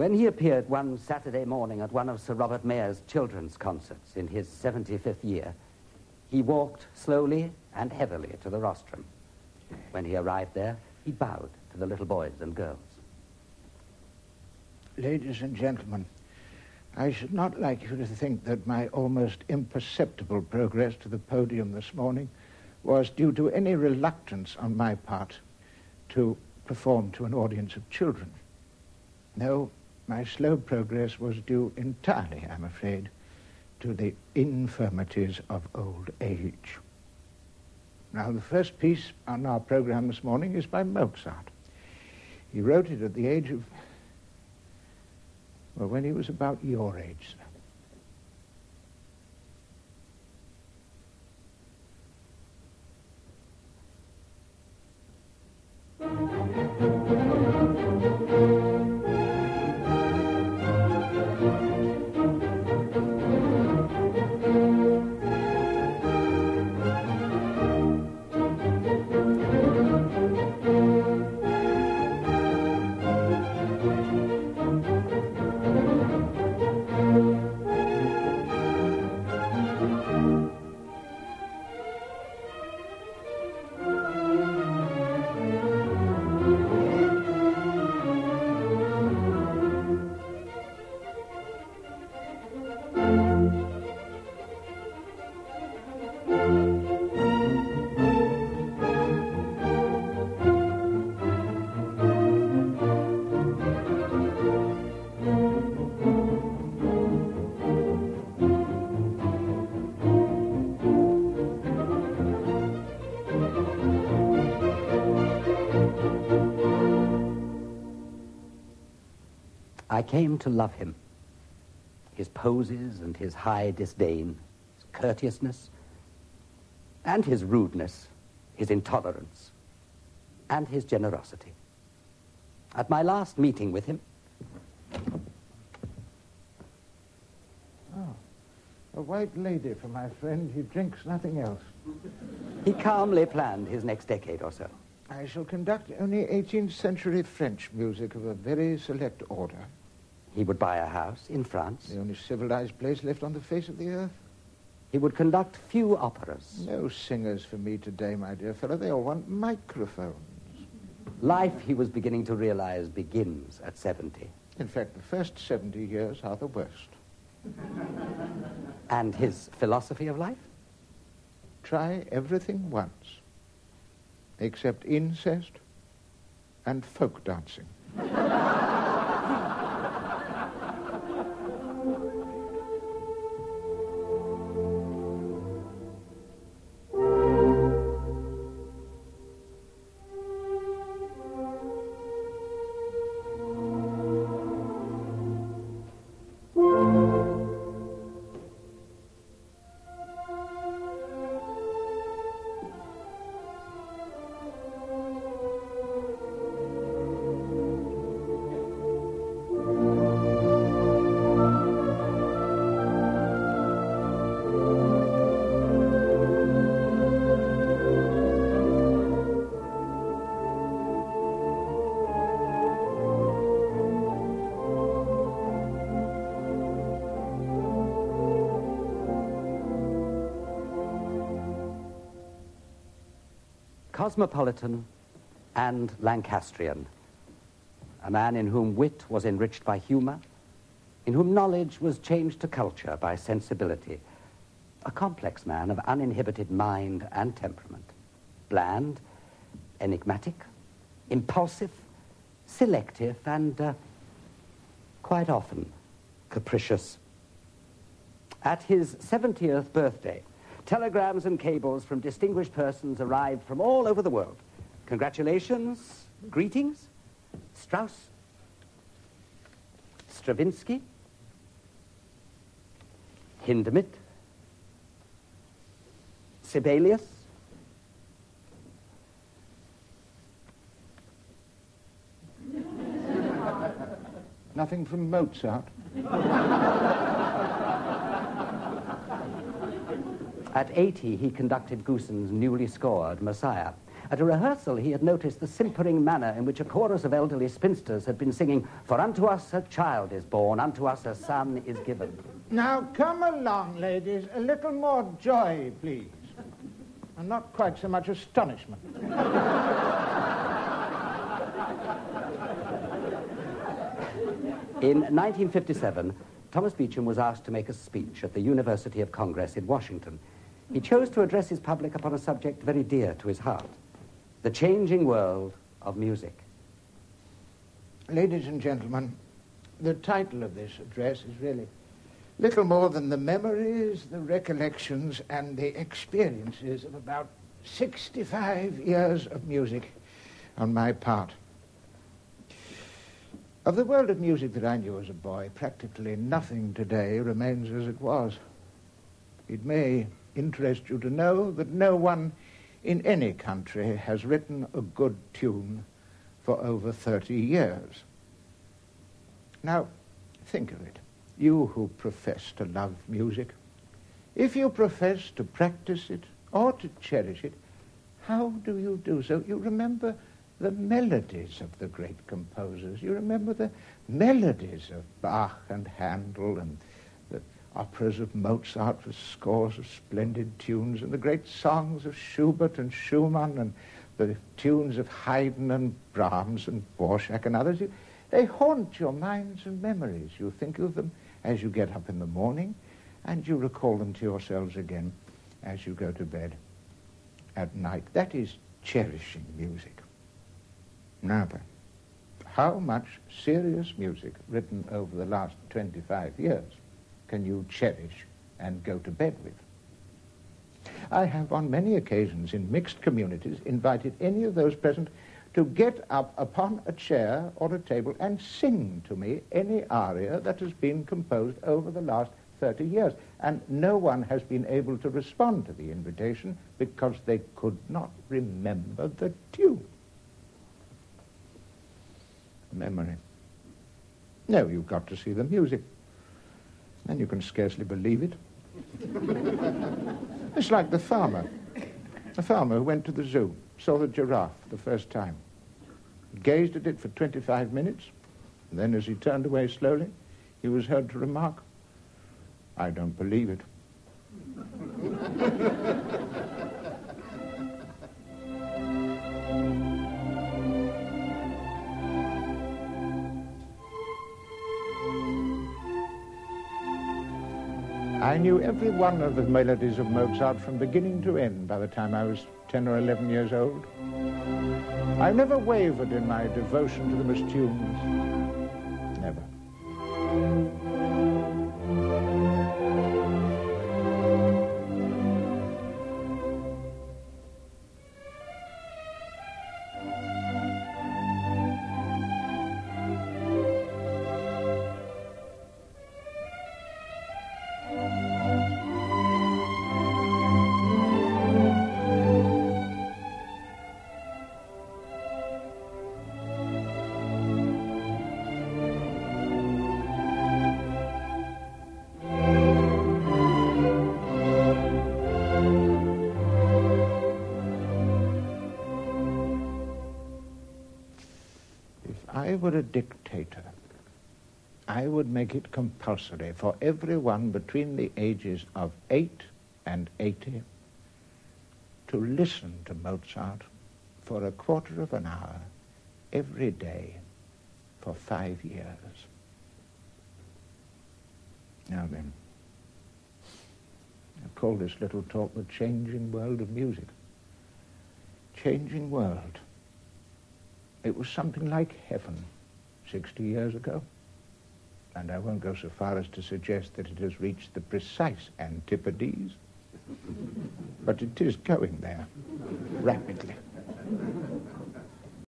When he appeared one Saturday morning at one of Sir Robert Mayer's children's concerts in his 75th year, he walked slowly and heavily to the rostrum. When he arrived there, he bowed to the little boys and girls. Ladies and gentlemen, I should not like you to think that my almost imperceptible progress to the podium this morning was due to any reluctance on my part to perform to an audience of children. No, my slow progress was due entirely, I'm afraid, to the infirmities of old age. Now, the first piece on our program this morning is by Mozart. He wrote it at the age of, well, when he was about your age, sir. I came to love him. His poses and his high disdain, his courteousness, and his rudeness, his intolerance, and his generosity. At my last meeting with him, Oh, a white lady for my friend. He drinks nothing else. he calmly planned his next decade or so. I shall conduct only 18th century French music of a very select order. He would buy a house in France. The only civilized place left on the face of the earth. He would conduct few operas. No singers for me today, my dear fellow. They all want microphones. Life, he was beginning to realize, begins at 70. In fact, the first 70 years are the worst. And his philosophy of life? Try everything once, except incest and folk dancing. Cosmopolitan and Lancastrian. A man in whom wit was enriched by humor, in whom knowledge was changed to culture by sensibility. A complex man of uninhibited mind and temperament. Bland, enigmatic, impulsive, selective, and uh, quite often capricious. At his 70th birthday, telegrams and cables from distinguished persons arrived from all over the world. Congratulations, greetings, Strauss, Stravinsky, Hindemith, Sibelius, Nothing from Mozart. At 80, he conducted Goossens' newly scored Messiah. At a rehearsal, he had noticed the simpering manner in which a chorus of elderly spinsters had been singing, For unto us a child is born, unto us a son is given. Now, come along, ladies. A little more joy, please. And not quite so much astonishment. In 1957, Thomas Beecham was asked to make a speech at the University of Congress in Washington. He chose to address his public upon a subject very dear to his heart the changing world of music. Ladies and gentlemen, the title of this address is really little more than the memories, the recollections, and the experiences of about 65 years of music on my part. Of the world of music that I knew as a boy, practically nothing today remains as it was. It may interest you to know that no one in any country has written a good tune for over 30 years. Now, think of it. You who profess to love music, if you profess to practice it or to cherish it, how do you do so? You remember the melodies of the great composers. You remember the melodies of Bach and Handel and operas of Mozart with scores of splendid tunes and the great songs of Schubert and Schumann and the tunes of Haydn and Brahms and Dvorak and others. You, they haunt your minds and memories. You think of them as you get up in the morning and you recall them to yourselves again as you go to bed at night. That is cherishing music. Now then, how much serious music written over the last 25 years can you cherish and go to bed with? I have on many occasions in mixed communities invited any of those present to get up upon a chair or a table and sing to me any aria that has been composed over the last 30 years. And no one has been able to respond to the invitation because they could not remember the tune memory. No, you've got to see the music. And you can scarcely believe it. it's like the farmer. The farmer who went to the zoo, saw the giraffe the first time, gazed at it for 25 minutes, and then as he turned away slowly, he was heard to remark, I don't believe it. I knew every one of the melodies of Mozart from beginning to end by the time I was 10 or 11 years old. I never wavered in my devotion to the as tunes. Never. Were a dictator, I would make it compulsory for everyone between the ages of 8 and 80 to listen to Mozart for a quarter of an hour every day for five years. Now then, I call this little talk the changing world of music. Changing world. It was something like heaven 60 years ago. And I won't go so far as to suggest that it has reached the precise antipodes, but it is going there rapidly.